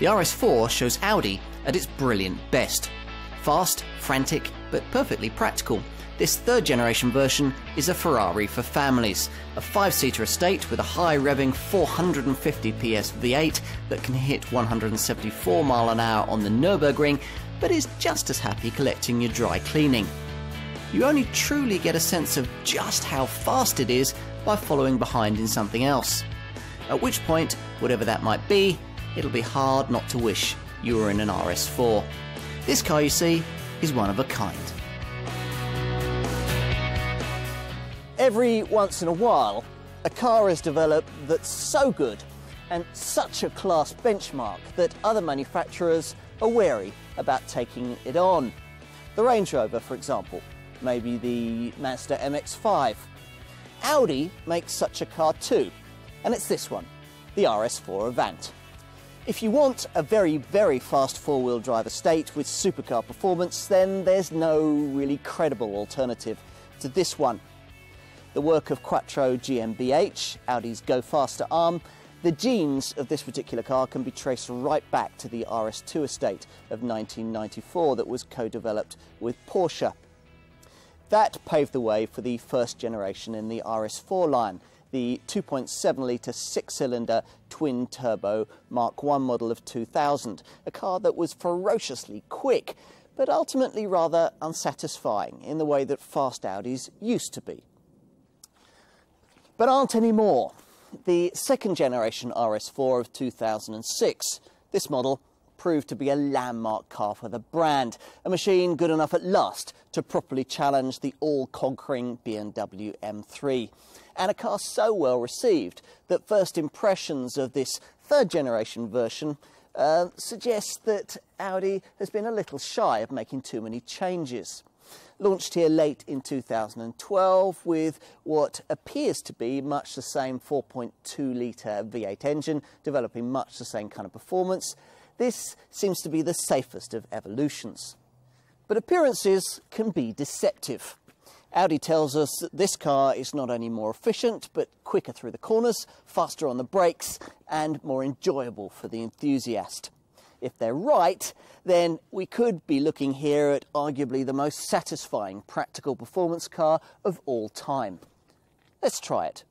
The RS4 shows Audi at its brilliant best. Fast, frantic, but perfectly practical. This third generation version is a Ferrari for families, a five seater estate with a high revving 450 PS V8 that can hit 174 mile an hour on the Nürburgring, but is just as happy collecting your dry cleaning. You only truly get a sense of just how fast it is by following behind in something else. At which point, whatever that might be, it'll be hard not to wish you were in an RS4. This car, you see, is one of a kind. Every once in a while, a car is developed that's so good and such a class benchmark that other manufacturers are wary about taking it on. The Range Rover, for example, maybe the Mazda MX-5. Audi makes such a car too, and it's this one, the RS4 Avant. If you want a very, very fast four-wheel drive estate with supercar performance, then there's no really credible alternative to this one. The work of Quattro GmbH, Audi's Go Faster arm, the genes of this particular car can be traced right back to the RS2 estate of 1994 that was co-developed with Porsche. That paved the way for the first generation in the RS4 line, the 2.7 litre six cylinder twin turbo Mark I model of 2000, a car that was ferociously quick, but ultimately rather unsatisfying in the way that fast Audis used to be. But aren't anymore. The second generation RS4 of 2006, this model proved to be a landmark car for the brand, a machine good enough at last to properly challenge the all-conquering BMW M3, and a car so well received that first impressions of this third generation version uh, suggest that Audi has been a little shy of making too many changes launched here late in 2012 with what appears to be much the same 4.2 litre V8 engine, developing much the same kind of performance. This seems to be the safest of evolutions. But appearances can be deceptive. Audi tells us that this car is not only more efficient, but quicker through the corners, faster on the brakes, and more enjoyable for the enthusiast. If they're right, then we could be looking here at arguably the most satisfying practical performance car of all time. Let's try it.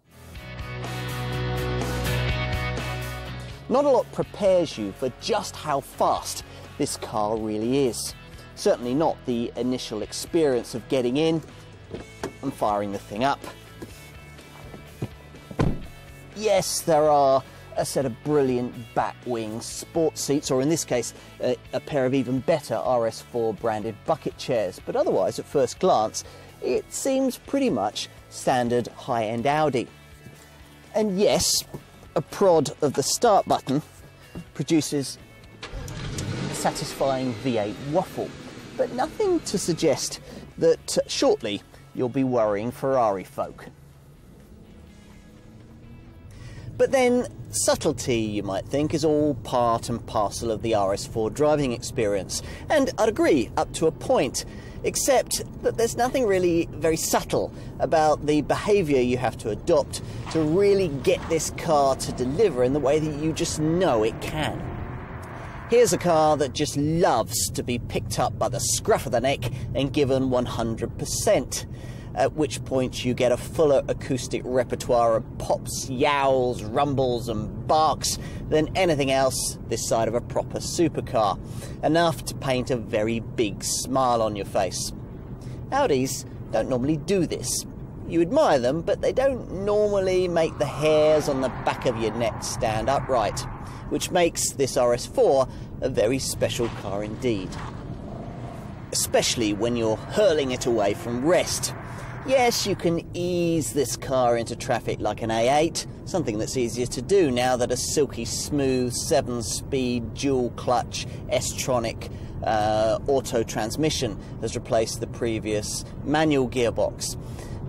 Not a lot prepares you for just how fast this car really is. Certainly not the initial experience of getting in and firing the thing up. Yes, there are a set of brilliant Batwing sport seats, or in this case, a, a pair of even better RS4 branded bucket chairs. But otherwise, at first glance, it seems pretty much standard high-end Audi. And yes, a prod of the start button produces a satisfying V8 waffle, but nothing to suggest that shortly you'll be worrying Ferrari folk. But then, subtlety, you might think, is all part and parcel of the RS4 driving experience. And I'd agree, up to a point, except that there's nothing really very subtle about the behaviour you have to adopt to really get this car to deliver in the way that you just know it can. Here's a car that just loves to be picked up by the scruff of the neck and given 100% at which point you get a fuller acoustic repertoire of pops, yowls, rumbles, and barks than anything else this side of a proper supercar. Enough to paint a very big smile on your face. Audis don't normally do this. You admire them, but they don't normally make the hairs on the back of your neck stand upright, which makes this RS4 a very special car indeed. Especially when you're hurling it away from rest. Yes, you can ease this car into traffic like an A8, something that's easier to do now that a silky smooth 7-speed dual-clutch S-tronic uh, auto transmission has replaced the previous manual gearbox.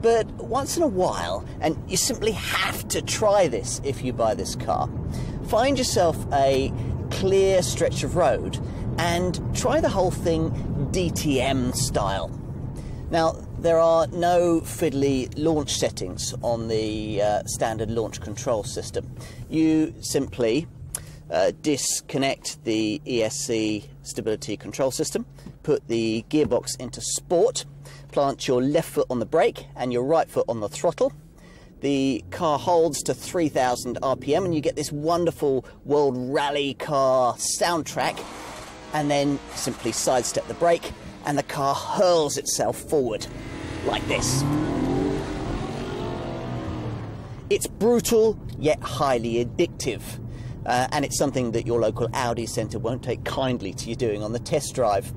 But once in a while, and you simply have to try this if you buy this car, find yourself a clear stretch of road and try the whole thing DTM style. Now, there are no fiddly launch settings on the uh, standard launch control system. You simply uh, disconnect the ESC stability control system, put the gearbox into sport, plant your left foot on the brake and your right foot on the throttle. The car holds to 3000 RPM and you get this wonderful World Rally car soundtrack and then simply sidestep the brake and the car hurls itself forward like this. It's brutal yet highly addictive. Uh, and it's something that your local Audi centre won't take kindly to you doing on the test drive.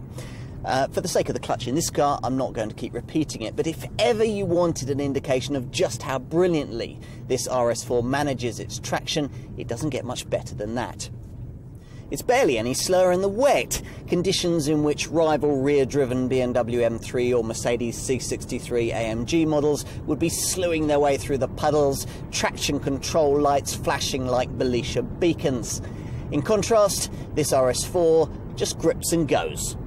Uh, for the sake of the clutch in this car, I'm not going to keep repeating it, but if ever you wanted an indication of just how brilliantly this RS4 manages its traction, it doesn't get much better than that. It's barely any slower in the wet, conditions in which rival rear-driven BMW M3 or Mercedes C63 AMG models would be slewing their way through the puddles, traction control lights flashing like Belisha beacons. In contrast, this RS4 just grips and goes.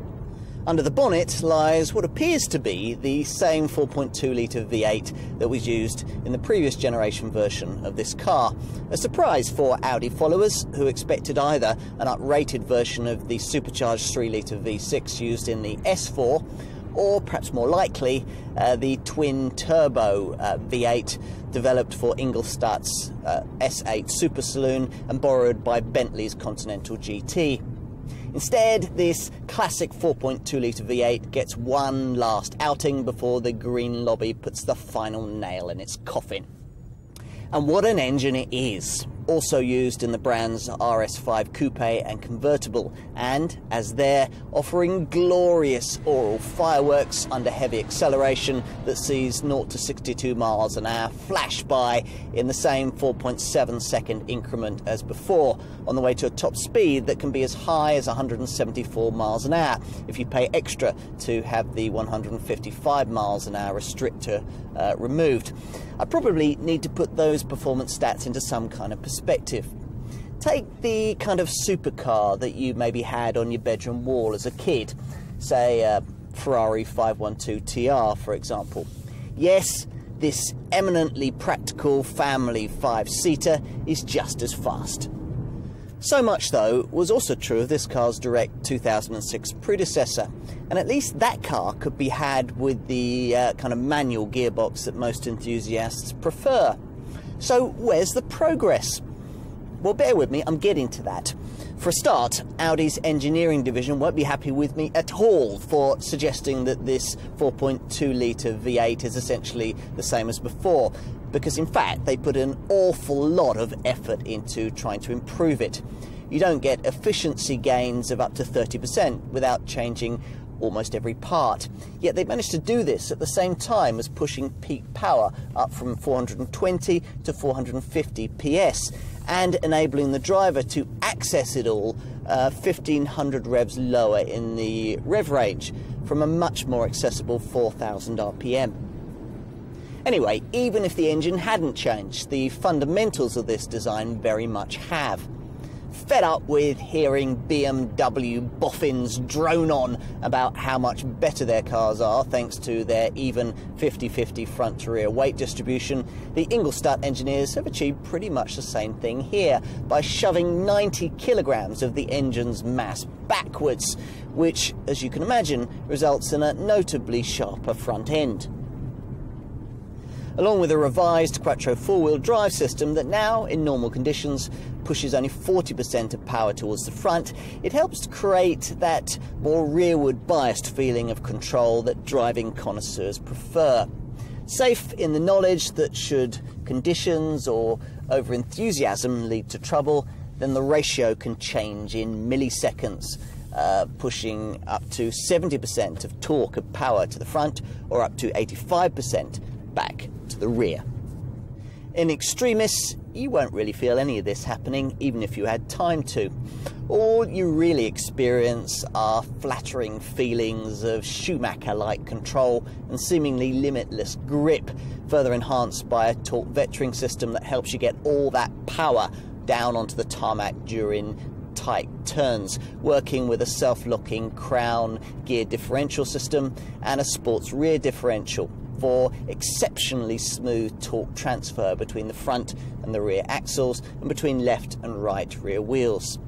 Under the bonnet lies what appears to be the same 4.2 litre V8 that was used in the previous generation version of this car. A surprise for Audi followers who expected either an uprated version of the supercharged 3 litre V6 used in the S4 or perhaps more likely uh, the twin turbo uh, V8 developed for Ingolstadt's uh, S8 Super Saloon and borrowed by Bentley's Continental GT. Instead, this classic 4.2 litre V8 gets one last outing before the green lobby puts the final nail in its coffin. And what an engine it is! Also used in the brand's RS5 Coupe and convertible, and, as there, offering glorious oral fireworks under heavy acceleration that sees 0 to 62 miles an hour flash by in the same 4.7 second increment as before, on the way to a top speed that can be as high as 174 miles an hour if you pay extra to have the 155 miles an hour restrictor uh, removed. I probably need to put those performance stats into some kind of perspective. Take the kind of supercar that you maybe had on your bedroom wall as a kid, say a Ferrari 512 TR, for example. Yes, this eminently practical family five seater is just as fast. So much, though, was also true of this car's direct 2006 predecessor, and at least that car could be had with the uh, kind of manual gearbox that most enthusiasts prefer. So, where's the progress? Well, bear with me, I'm getting to that. For a start, Audi's engineering division won't be happy with me at all for suggesting that this 4.2 litre V8 is essentially the same as before, because in fact they put an awful lot of effort into trying to improve it. You don't get efficiency gains of up to 30% without changing almost every part. Yet they managed to do this at the same time as pushing peak power up from 420 to 450 PS and enabling the driver to access it all uh, 1500 revs lower in the rev range from a much more accessible 4000 RPM. Anyway, even if the engine hadn't changed, the fundamentals of this design very much have. Fed up with hearing BMW boffins drone on about how much better their cars are thanks to their even 50 50 front to rear weight distribution, the Ingolstadt engineers have achieved pretty much the same thing here by shoving 90 kilograms of the engine's mass backwards, which, as you can imagine, results in a notably sharper front end along with a revised Quattro four-wheel drive system that now, in normal conditions, pushes only 40% of power towards the front, it helps to create that more rearward biased feeling of control that driving connoisseurs prefer. Safe in the knowledge that should conditions or over-enthusiasm lead to trouble, then the ratio can change in milliseconds. Uh, pushing up to 70% of torque of power to the front or up to 85% back the rear. In extremis, you won't really feel any of this happening, even if you had time to. All you really experience are flattering feelings of Schumacher like control and seemingly limitless grip, further enhanced by a torque vectoring system that helps you get all that power down onto the tarmac during tight turns, working with a self locking crown gear differential system and a sports rear differential for exceptionally smooth torque transfer between the front and the rear axles and between left and right rear wheels.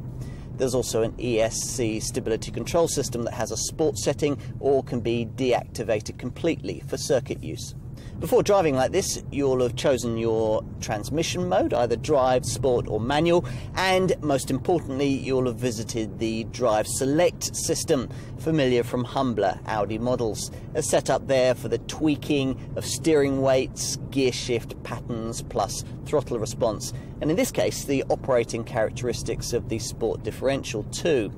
There's also an ESC stability control system that has a sport setting or can be deactivated completely for circuit use. Before driving like this, you'll have chosen your transmission mode, either drive, sport, or manual, and most importantly, you'll have visited the Drive Select system, familiar from humbler Audi models. A setup there for the tweaking of steering weights, gear shift patterns, plus throttle response, and in this case, the operating characteristics of the sport differential too.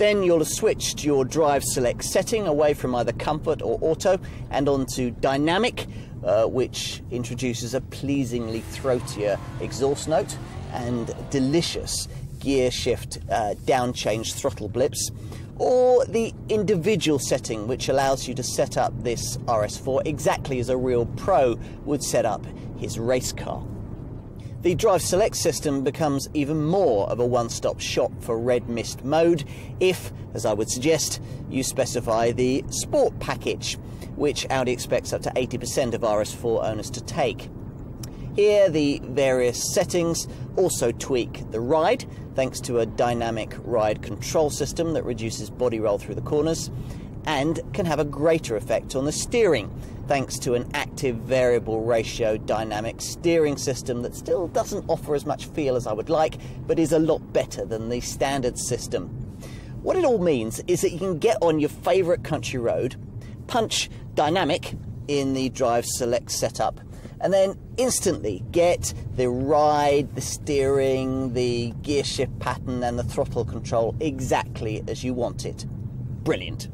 Then you'll have switched your drive select setting away from either comfort or auto and onto dynamic, uh, which introduces a pleasingly throatier exhaust note and delicious gear shift uh, down change throttle blips or the individual setting which allows you to set up this RS4 exactly as a real pro would set up his race car. The Drive Select system becomes even more of a one-stop shop for red mist mode if, as I would suggest, you specify the Sport package, which Audi expects up to 80% of RS4 owners to take. Here, the various settings also tweak the ride, thanks to a dynamic ride control system that reduces body roll through the corners, and can have a greater effect on the steering, thanks to an active variable ratio dynamic steering system that still doesn't offer as much feel as I would like, but is a lot better than the standard system. What it all means is that you can get on your favourite country road, punch dynamic in the drive select setup, and then instantly get the ride, the steering, the gear shift pattern, and the throttle control exactly as you want it. Brilliant.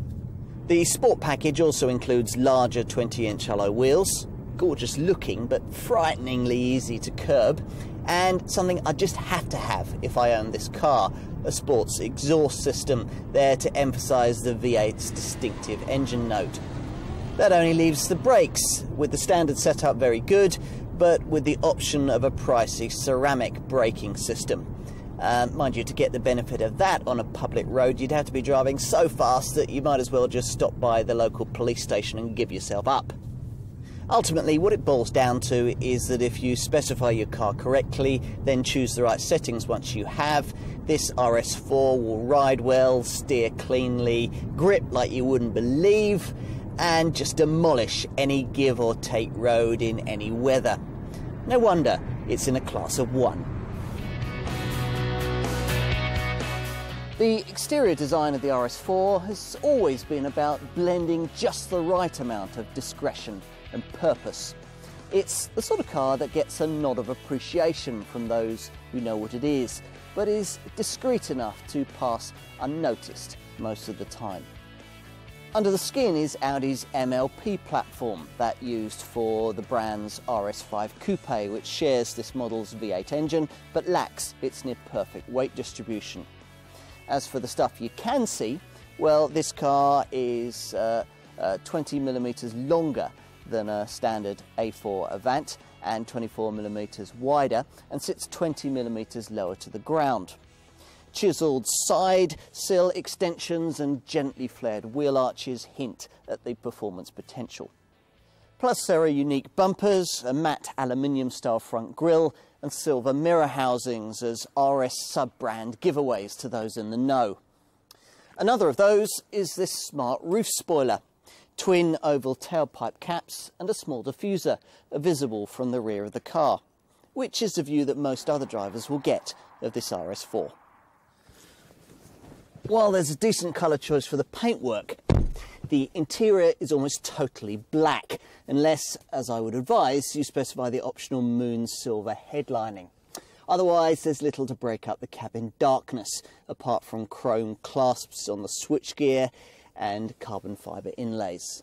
The Sport package also includes larger 20 inch alloy wheels, gorgeous looking but frighteningly easy to curb, and something I just have to have if I own this car a sports exhaust system there to emphasise the V8's distinctive engine note. That only leaves the brakes, with the standard setup very good, but with the option of a pricey ceramic braking system. Um, mind you, to get the benefit of that on a public road, you'd have to be driving so fast that you might as well just stop by the local police station and give yourself up. Ultimately, what it boils down to is that if you specify your car correctly, then choose the right settings once you have, this RS4 will ride well, steer cleanly, grip like you wouldn't believe, and just demolish any give or take road in any weather. No wonder it's in a class of one. The exterior design of the RS4 has always been about blending just the right amount of discretion and purpose. It's the sort of car that gets a nod of appreciation from those who know what it is, but is discreet enough to pass unnoticed most of the time. Under the skin is Audi's MLP platform, that used for the brand's RS5 Coupe, which shares this model's V8 engine, but lacks its near perfect weight distribution. As for the stuff you can see, well, this car is uh, uh, 20 millimeters longer than a standard A4 Avant and 24 millimeters wider and sits 20 millimeters lower to the ground. Chiseled side sill extensions and gently flared wheel arches hint at the performance potential. Plus there are unique bumpers, a matte aluminium style front grille and silver mirror housings as RS sub-brand giveaways to those in the know. Another of those is this smart roof spoiler. Twin oval tailpipe caps and a small diffuser are visible from the rear of the car, which is the view that most other drivers will get of this RS4. While there's a decent colour choice for the paintwork, the interior is almost totally black, unless, as I would advise, you specify the optional moon silver headlining. Otherwise, there's little to break up the cabin darkness, apart from chrome clasps on the switchgear and carbon fibre inlays.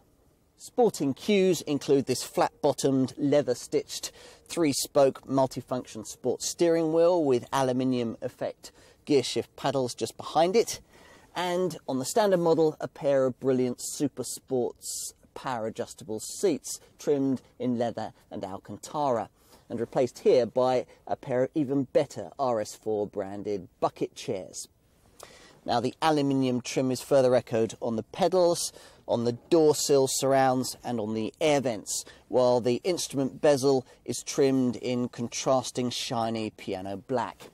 Sporting cues include this flat-bottomed, leather-stitched, three-spoke multifunction sports steering wheel with aluminium effect gearshift paddles just behind it, and on the standard model, a pair of brilliant Super Sports power adjustable seats trimmed in leather and Alcantara and replaced here by a pair of even better RS4 branded bucket chairs. Now the aluminium trim is further echoed on the pedals on the door sill surrounds and on the air vents, while the instrument bezel is trimmed in contrasting shiny piano black.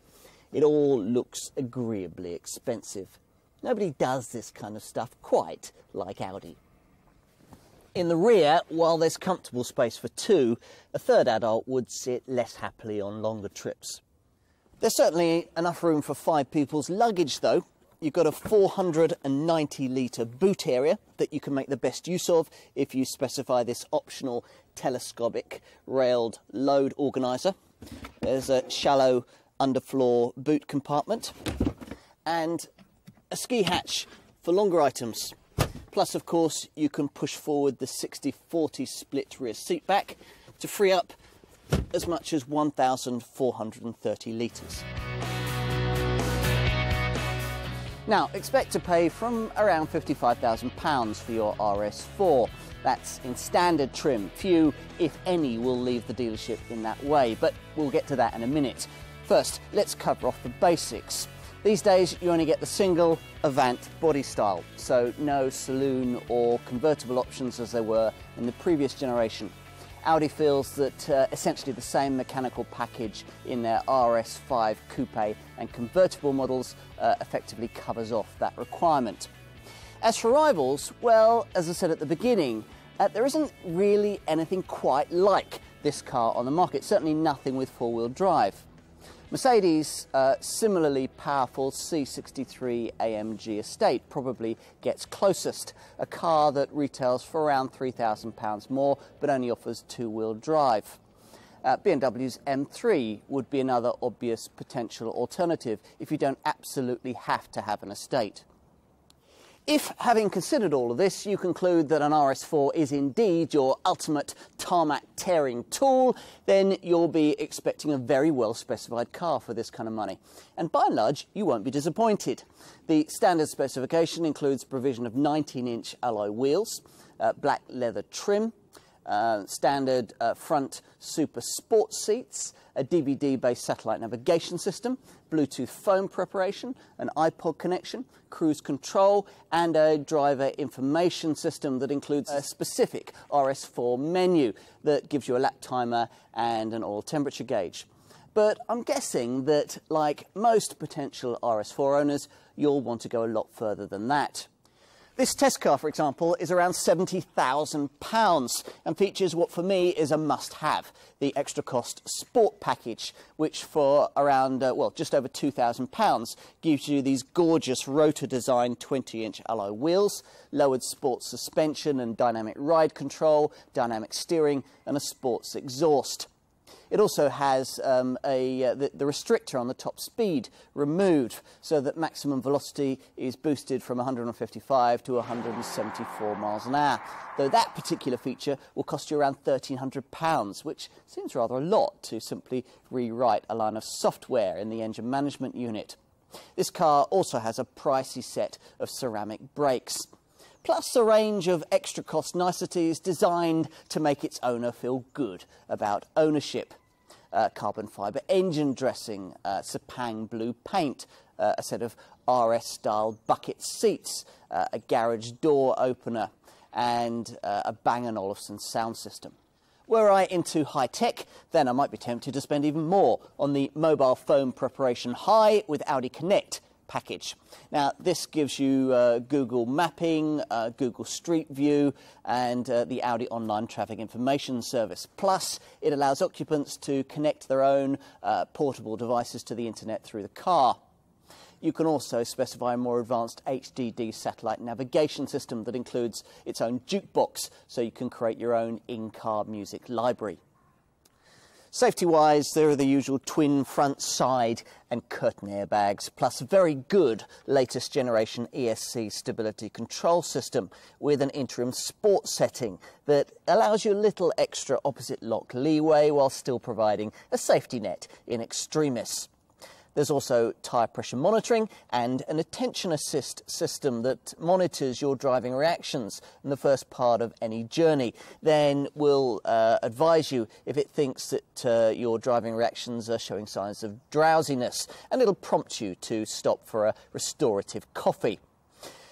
It all looks agreeably expensive. Nobody does this kind of stuff quite like Audi. In the rear, while there's comfortable space for two, a third adult would sit less happily on longer trips. There's certainly enough room for five people's luggage though. You've got a 490 litre boot area that you can make the best use of if you specify this optional telescopic railed load organiser. There's a shallow underfloor boot compartment and a ski hatch for longer items. Plus, of course, you can push forward the 60-40 split rear seat back to free up as much as 1,430 litres. Now, expect to pay from around £55,000 for your RS4. That's in standard trim. Few, if any, will leave the dealership in that way, but we'll get to that in a minute. First, let's cover off the basics. These days, you only get the single Avant body style, so no saloon or convertible options as there were in the previous generation. Audi feels that uh, essentially the same mechanical package in their RS5 coupe and convertible models uh, effectively covers off that requirement. As for rivals, well, as I said at the beginning, uh, there isn't really anything quite like this car on the market, certainly nothing with four-wheel drive. Mercedes' uh, similarly powerful C63 AMG estate probably gets closest, a car that retails for around £3,000 more but only offers two-wheel drive. Uh, BMW's M3 would be another obvious potential alternative if you don't absolutely have to have an estate. If, having considered all of this, you conclude that an RS4 is indeed your ultimate tarmac tearing tool, then you'll be expecting a very well specified car for this kind of money. And by and large, you won't be disappointed. The standard specification includes provision of 19 inch alloy wheels, uh, black leather trim, uh, standard uh, front super sport seats, a DVD-based satellite navigation system, Bluetooth phone preparation, an iPod connection, cruise control, and a driver information system that includes a specific RS4 menu that gives you a lap timer and an oil temperature gauge. But I'm guessing that, like most potential RS4 owners, you'll want to go a lot further than that. This test car, for example, is around £70,000 and features what for me is a must-have, the extra cost sport package, which for around, uh, well, just over £2,000 gives you these gorgeous rotor design 20-inch alloy wheels, lowered sports suspension and dynamic ride control, dynamic steering and a sports exhaust. It also has um, a, uh, the, the, restrictor on the top speed removed so that maximum velocity is boosted from 155 to 174 miles an hour. Though that particular feature will cost you around £1,300, which seems rather a lot to simply rewrite a line of software in the engine management unit. This car also has a pricey set of ceramic brakes plus a range of extra cost niceties designed to make its owner feel good about ownership uh, carbon fibre engine dressing, uh, Sepang blue paint, uh, a set of RS-style bucket seats, uh, a garage door opener, and uh, a Bang & Olufsen sound system. Were I into high tech, then I might be tempted to spend even more on the mobile phone preparation high with Audi Connect package. Now, this gives you uh, Google Mapping, uh, Google Street View, and uh, the Audi Online Traffic Information Service. Plus, it allows occupants to connect their own uh, portable devices to the internet through the car. You can also specify a more advanced HDD satellite navigation system that includes its own jukebox, so you can create your own in-car music library. Safety-wise, there are the usual twin front, side and curtain airbags, plus very good latest generation ESC stability control system with an interim sport setting that allows you a little extra opposite lock leeway while still providing a safety net in extremis. There's also tyre pressure monitoring and an attention assist system that monitors your driving reactions in the first part of any journey. Then will uh, advise you if it thinks that uh, your driving reactions are showing signs of drowsiness and it'll prompt you to stop for a restorative coffee.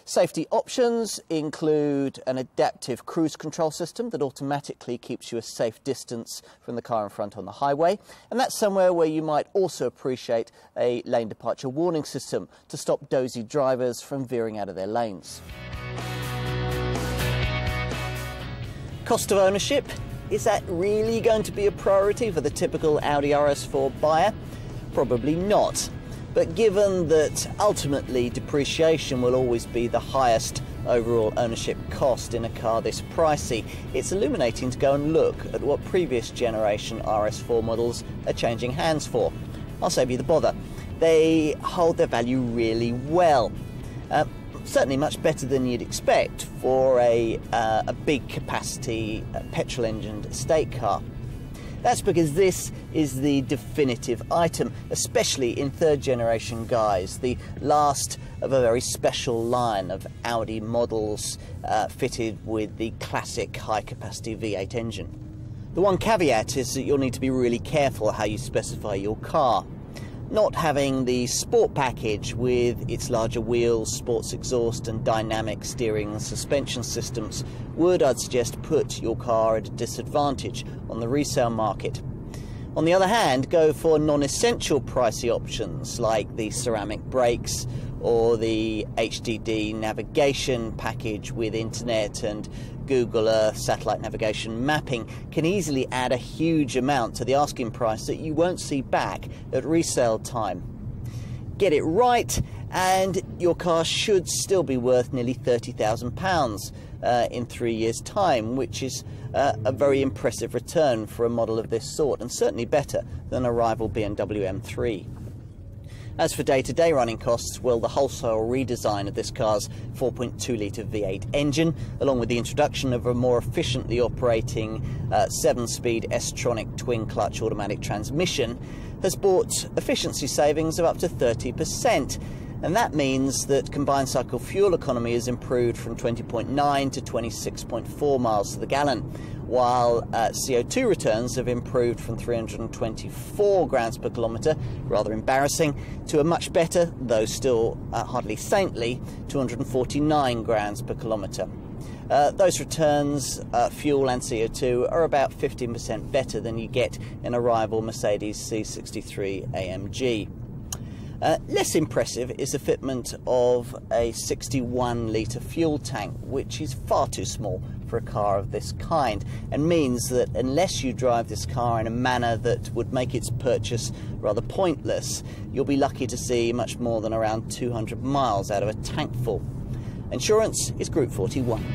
Safety options include an adaptive cruise control system that automatically keeps you a safe distance from the car in front on the highway. And that's somewhere where you might also appreciate a lane departure warning system to stop dozy drivers from veering out of their lanes. Cost of ownership is that really going to be a priority for the typical Audi RS4 buyer? Probably not. But given that ultimately depreciation will always be the highest overall ownership cost in a car this pricey, it's illuminating to go and look at what previous generation RS4 models are changing hands for. I'll save you the bother. They hold their value really well. Uh, certainly much better than you'd expect for a, uh, a big capacity uh, petrol engined estate car. That's because this is the definitive item, especially in third generation guise, the last of a very special line of Audi models uh, fitted with the classic high capacity V8 engine. The one caveat is that you'll need to be really careful how you specify your car not having the sport package with its larger wheels, sports exhaust, and dynamic steering and suspension systems would, I'd suggest, put your car at a disadvantage on the resale market. On the other hand, go for non essential pricey options like the ceramic brakes or the HDD navigation package with internet and Google Earth satellite navigation mapping can easily add a huge amount to the asking price that you won't see back at resale time. Get it right, and your car should still be worth nearly £30,000 uh, in three years' time, which is uh, a very impressive return for a model of this sort, and certainly better than a rival BMW M3. As for day-to-day running costs, well, the wholesale redesign of this car's 4.2 litre V8 engine, along with the introduction of a more efficiently operating 7-speed uh, S-tronic twin-clutch automatic transmission, has brought efficiency savings of up to 30%. And that means that combined cycle fuel economy has improved from 20.9 to 26.4 miles to the gallon, while uh, CO2 returns have improved from 324 grams per kilometre, rather embarrassing, to a much better, though still uh, hardly saintly, 249 grams per kilometre. Uh, those returns, uh, fuel and CO2, are about 15% better than you get in a rival Mercedes C63 AMG. Uh, less impressive is the fitment of a 61 litre fuel tank, which is far too small for a car of this kind, and means that unless you drive this car in a manner that would make its purchase rather pointless, you'll be lucky to see much more than around 200 miles out of a tank full. Insurance is Group 41.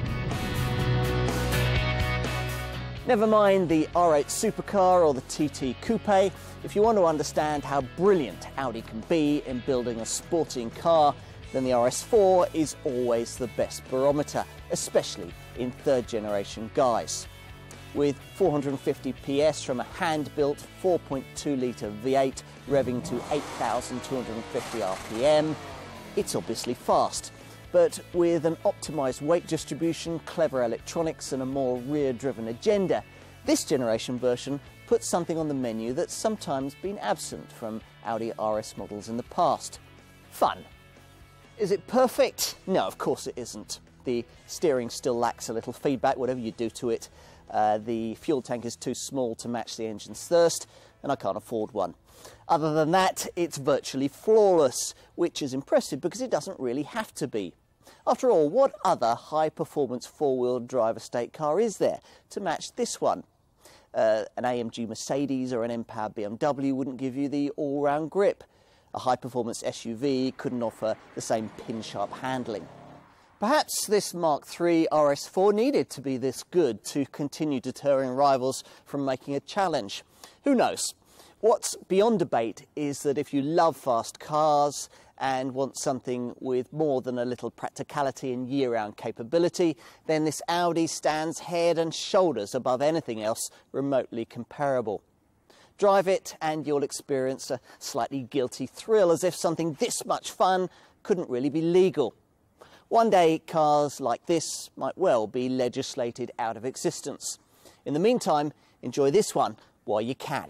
Never mind the R8 supercar or the TT Coupe, if you want to understand how brilliant Audi can be in building a sporting car, then the RS4 is always the best barometer, especially in third generation guise. With 450 PS from a hand-built 4.2 litre V8 revving to 8,250 RPM, it's obviously fast. But with an optimised weight distribution, clever electronics and a more rear-driven agenda, this generation version puts something on the menu that's sometimes been absent from Audi RS models in the past. Fun. Is it perfect? No, of course it isn't. The steering still lacks a little feedback, whatever you do to it. Uh, the fuel tank is too small to match the engine's thirst, and I can't afford one. Other than that, it's virtually flawless, which is impressive because it doesn't really have to be. After all, what other high-performance four-wheel drive estate car is there to match this one? Uh, an AMG Mercedes or an M-Powered BMW wouldn't give you the all-round grip. A high-performance SUV couldn't offer the same pin-sharp handling. Perhaps this Mark III RS4 needed to be this good to continue deterring rivals from making a challenge. Who knows? What's beyond debate is that if you love fast cars and want something with more than a little practicality and year-round capability, then this Audi stands head and shoulders above anything else remotely comparable. Drive it and you'll experience a slightly guilty thrill as if something this much fun couldn't really be legal. One day, cars like this might well be legislated out of existence. In the meantime, enjoy this one while you can.